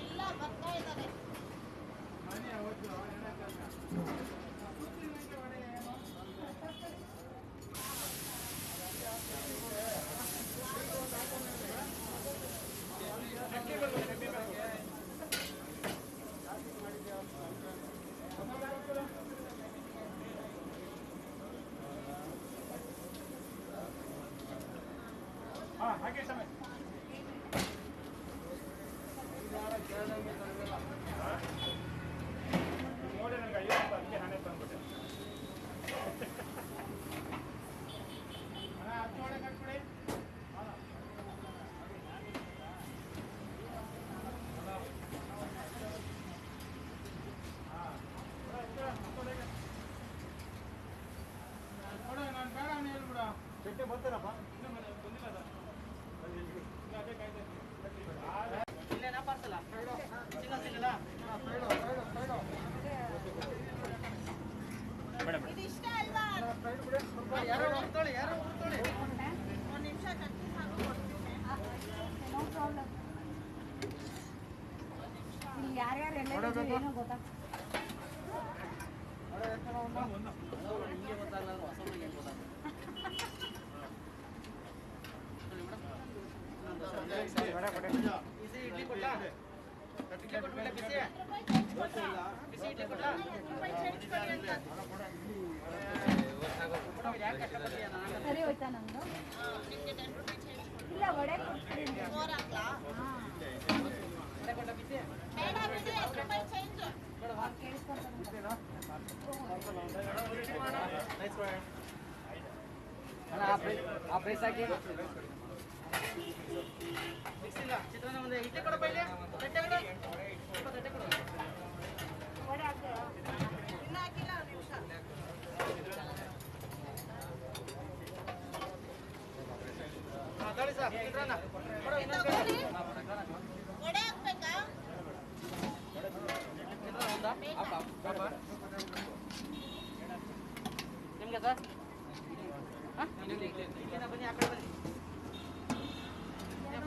ಇಲ್ಲ ಬರ್ತಾ ಇದ್ದಾರೆ ಹಾಗೆ ಸಮಯ ಇದಿಷ್ಟ ಅಲ್ವಾ ಒಂದ್ ನಿಮಿಷ ಕಟ್ಟಿ ಹಾಕು ಕೊಡ್ತೀನಿ ನೋ ಪ್ರಾಬ್ಲಮ್ ಇಲ್ಲಿ ಯಾರ್ಯಾರು ಎಲ್ಲ ಏನೋ ಗೊತ್ತಾಗ್ತದೆ ಬಿಡಿ ಹತ್ತು ರೂಪಾಯಿ ಚೇಂಜ್ ಕೇಳಿಸ್ಕೊಳ್ತಾನೆ ಆ ಪ್ರೈಸ್ ಹಾಕಿ ನಿಮಗೆ ಸರ್? ಬನ್ನಿ ಆ ಕಡೆ ಬನ್ನಿ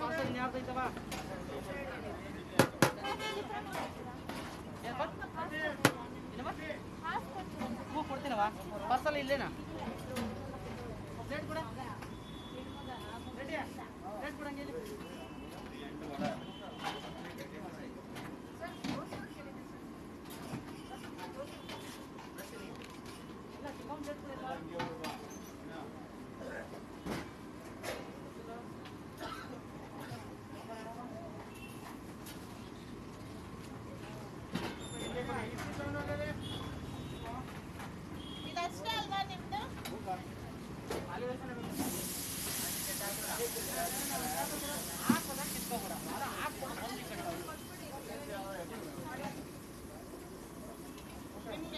ಪಾರ್ಸಲ್ ಯಾವ್ದು ಐತವಾ ಏನಪ್ಪ? ಕೊಡ್ತೀನವ ಪಾರ್ಸಲ್ ಇಲ್ಲೇನಾ? ಪ್ಲೇಟ್ ಕೊಡ. 안녕.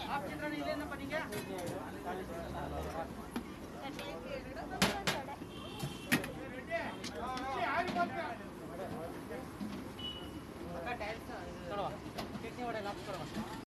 आप कितना नहीं लेना पड़ेगा?